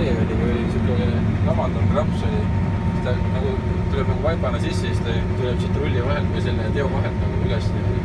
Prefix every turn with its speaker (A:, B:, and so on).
A: tee oli, oli niisugune kavandav kraps oli, siis ta nagu tuleb nagu vaibana sisse, siis ta tuleb siit rulli vahelt või selle teo vahelt nagu üles niimoodi.